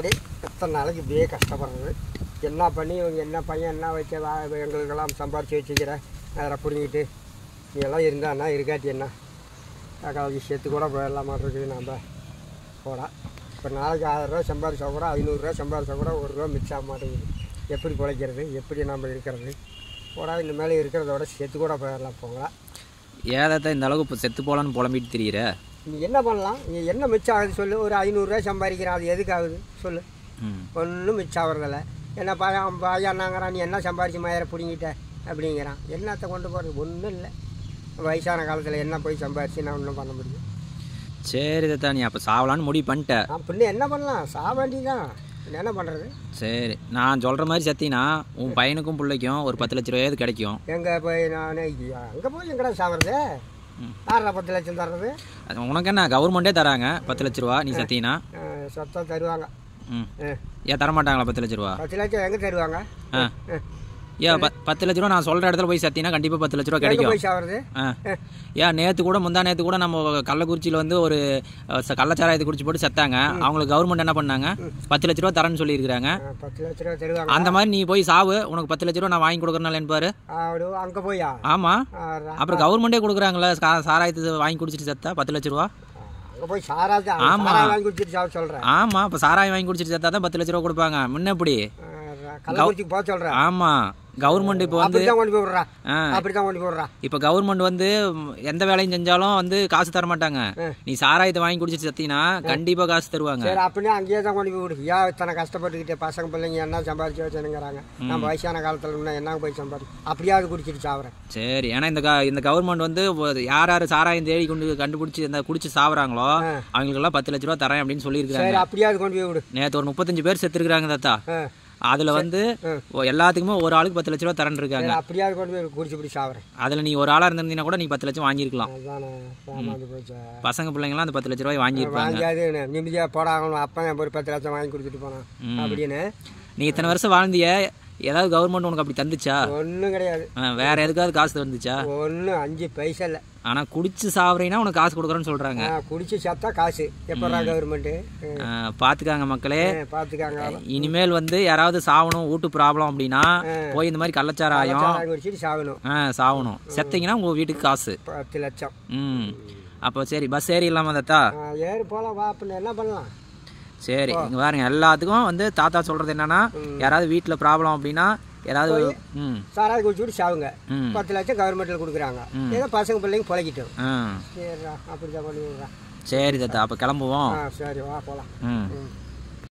அப்படி எத்தனை நாளைக்கு இப்படியே கஷ்டப்படுறது? என்ன பண்ணி இவங்க என்ன பையன் என்ன வச்ச வா எங்களுக்கெல்லாம் சம்பாரித்து வச்சுக்கிற? அதில் பிடிங்கிட்டு. நீ எல்லாம் இருந்தான்னா இருக்காட்டி என்ன? காலேஜ் சேர்த்து கூட போயிடலாமா இருக்குது நம்ம. போடா. இப்போ நாளைக்கு ஆயிரரூவா சம்பாரிச்சா கூட ஐநூறுரூவா சம்பாரிச்சா கூட ஒரு ரூபா மிச்சம் மாட்டேங்குது எப்படி பிழைக்கிறது? எப்படி நம்ம இருக்கிறது? போடா இந்த மேலே இருக்கிறத விட சேர்த்து கூட போயிடலாம். போகலாம் ஏதாத்த இந்த அளவுக்கு இப்போ செத்து போகலான்னு புலம்பிட்டு தெரியுற? நீ என்ன பண்ணலாம்? நீ என்ன மிச்சம் ஆகுது சொல்லு. ஒரு ஐநூறுரூவா சம்பாதிக்கிறான் அது எதுக்கு ஆகுது சொல்லு ஒன்றும் மிச்சம் ஆகுறதில்ல. என்ன பையன் பையனாங்கிறான் நீ என்ன சம்பாரிச்சு மயிரை பிடிங்கிட்ட? அப்படிங்கிறான். என்னத்தை கொண்டு போகிறது ஒன்றும் இல்லை. வயசான காலத்தில் என்ன போய் சம்பாரிச்சு நான் ஒன்றும் பண்ண முடியும்? சரி தத்தா நீ அப்போ சாவலான்னு முடிவு பண்ணிட்ட. நான் பின்ன என்ன பண்ணலாம்? சாக வேண்டியதான் என்ன பண்ணுறது சரி. நான் சொல்கிற மாதிரி சத்தினா உன் பையனுக்கும் பிள்ளைக்கும் ஒரு பத்து லட்ச ரூபாயாவது கிடைக்கும். எங்கே போய் நான் அங்கே போய் எங்கடா சாவறது. யாரா பத்து லட்சம் தர்றது? உனக்கு என்ன கவர்மெண்ட்டே தராங்க பத்து லட்ச ரூபா நீ சத்தினா? சொத்தம் தருவாங்க. ஏன் தரமாட்டாங்களா பத்து லட்ச ரூபா? பத்து லட்சம் எங்கே தருவாங்க? ஏன் பத்து லட்ச ரூபா நான் சொல்கிற இடத்துல போய் சத்தினா கண்டிப்பாக பத்து லட்ச ரூபா கிடைக்கும். ஏன் நேற்று கூட முந்தா நேற்று கூட நம்ம கள்ளக்குறிச்சியில் வந்து ஒரு கள்ளச்சாராயத்தை குடிச்சு போட்டு செத்தாங்க. அவங்களுக்கு கவர்மெண்ட் என்ன பண்ணாங்க? பத்து லட்ச ரூபா தரேன்னு தருவாங்க அந்த மாதிரி நீ போய் சாவு. உனக்கு பத்து லட்ச ரூபா நான் வாங்கி கொடுக்குறனால பாரு. அப்படி அங்கே போயா? ஆமாம். அப்புறம் கவர்மெண்ட்டே கொடுக்குறாங்களே சாராயத்தை வாங்கி குடிச்சிட்டு செத்தா பத்து லட்ச ரூபா? போய் சாராஜா ஆமா. வாங்கி குடிச்சிட்டு இப்போ சாராயம் வாங்கி குடிச்சிட்டு செத்தா தான் பத்து லட்ச ரூபா கொடுப்பாங்க. முன்ன எப்படி கள்ளக்குறிச்சிக்கு போக ஆமாம் கவர்மெண்ட் இப்போ வந்து கொண்டு போய் விட்றா. ஆ. அப்படி தான் கொண்டு போய் விட்றா. இப்போ கவர்மெண்ட் வந்து எந்த வேலையும் செஞ்சாலும் வந்து காசு தர மாட்டாங்க. நீ சாராயத்தை வாங்கி குடிச்சிட்டு செத்தினா கண்டிப்பாக காசு தருவாங்க. சரி அப்படின்னா அங்கேயே தான் கொண்டு போய் விடு. ஏன் இத்தனை கஷ்டப்பட்டுக்கிட்டே பசங்க பிள்ளைங்க என்ன சம்பாதிச்சு வச்சுனுங்கிறாங்க நம்ம வயசான காலத்தில் இன்னும் என்ன போய் சம்பாதி அப்படியாவது குடிச்சிட்டு சாவுறேன். சரி ஏன்னா இந்த இந்த கவர்மெண்ட் வந்து யார் யார் சாராயம் தேடி கொண்டு கண்டுபிடிச்சி இந்த குடிச்சு சாவுறாங்களோ ஆ. அவங்களுக்கெல்லாம் பத்து லட்ச ரூபா தரேன் அப்படின்னு சொல்லியிருக்காங்க அப்படியாவது கொண்டு போய் விடு. நேற்று ஒரு முப்பத்தஞ்சு பேர் செத்துருக்காங்க தாத்தா. அதில் வந்து எல்லாத்துக்குமே ஒரு ஆளுக்கு பத்து லட்ச ரூபா தரேன் இருக்காங்க சரி அப்படியாவது கொண்டு போய் குடிச்சு பிடி சாவுறேன். அதில் நீ ஒரு ஆளாக இருந்திருந்தீங்கன்னா கூட நீ பத்து லட்சம் வாங்கியிருக்கலாம். பசங்க பிள்ளைங்களாம் அந்த பத்து லட்ச ரூபாய் வாங்கியிருப்பாங்க. நிம்மதியாக போடாங்கணும் அப்பன் ஒரு பத்து லட்சம் வாங்கி கொடுத்துட்டு போனான். ம். அப்படின்னு. நீ இத்தனை வருஷம் வாழ்ந்திய ஏதாவது கவர்மெண்ட் உனக்கு அப்படி தந்துச்சா? ஒன்றும் கிடையாது. வேற எதுக்காவது காசு தந்துச்சா? ஒன்றும் அஞ்சு பைசா இல்லை. ஆனால் குடிச்சு சாவுறீங்கன்னா உனக்கு காசு கொடுக்குறேன்னு சொல்கிறாங்க குடிச்சு சாப்பிட்டா காசு. எப்படா கவர்மெண்ட்டு? பார்த்துக்காங்க மக்களே. பார்த்துக்காங்க இனிமேல் வந்து யாராவது சாவணும் வீட்டு ப்ராப்ளம் அப்படின்னா போய் இந்த மாதிரி கள்ளச்சாராயம் சாராயம் குடிச்சிட்டு சாகணும் ஆ சாவணும். செத்தீங்கன்னா உங்கள் வீட்டுக்கு காசு. பத்து லட்சம். ம். அப்போ சரி பஸ் ஏறி இல்லாமல் தத்தா? ஏறு போகலாம் வா அப்படின்னு என்ன பண்ணலாம்? சரி இங்கே பாருங்க எல்லாத்துக்கும் வந்து தாத்தா சொல்கிறது என்னன்னா யாராவது வீட்டில் ப்ராப்ளம் அப்படின்னா யாராவது ம். சாராயம் குடிச்சுட்டு சாவுங்க. பத்து லட்சம் கவர்மெண்ட்டில் கொடுக்குறாங்க. ஏதோ பசங்க பிள்ளைங்க பிழைக்கிட்டோம். சரிடா அப்படி தான் பண்ணி விட்றா சரி தாத்தா அப்போ கிளம்புவோம். சரி வா போகலாம் ம். ம்.